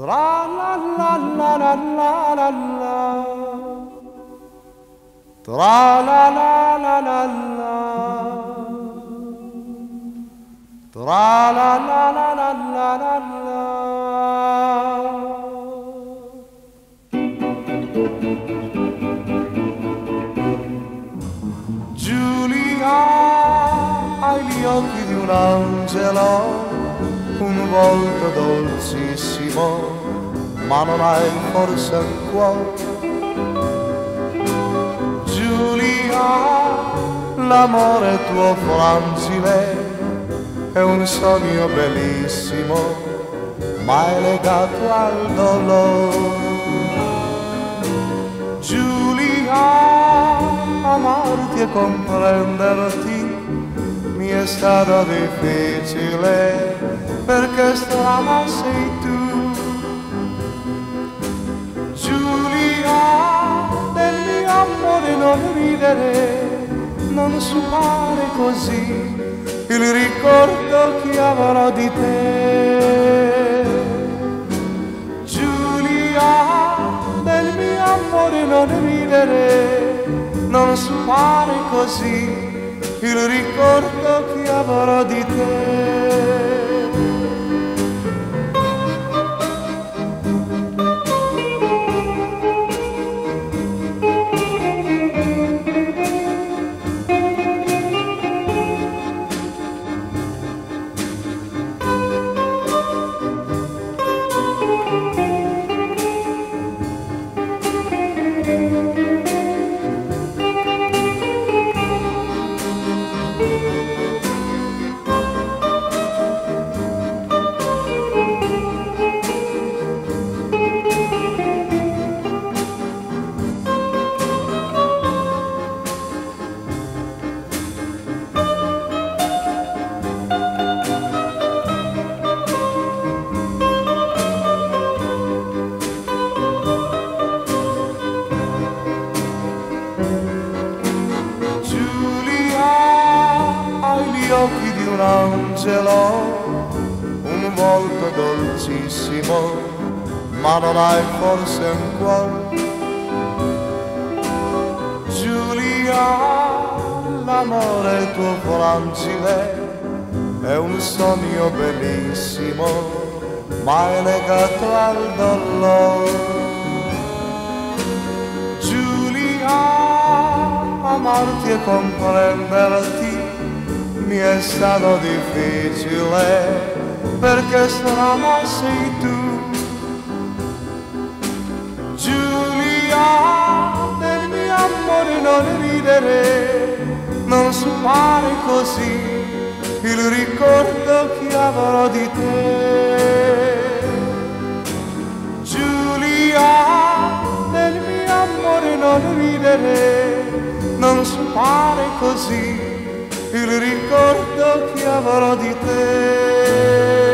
Tra la la la la la la la. La la la la la. La la la la la la la. Occhi di un angelo, un volto dolcissimo, ma non hai forse un cuore. Giulia, l'amore tuo fragile è un sogno bellissimo, ma è legato al dolore. Giulia, amarti e comprenderti stato difficile perché strana sei tu. Giulia, del mio amore non ridere, non sumare così il ricordo che avrò di te. Giulia, del mio amore non ridere, non sumare così il ricordo che avrò di te. Un angelo, un volto dolcissimo, ma non hai forse un cuore. Giulia, l'amore tuo fragile è un sogno bellissimo, ma è legato al dolore. Giulia, amarti e comprenderti mi è stato difficile perché strana sei tu. Giulia, del mio amore non ridere, non sumare così il ricordo che avrò di te. Giulia, del mio amore non ridere, non sfare così il ricordo che avrò di te.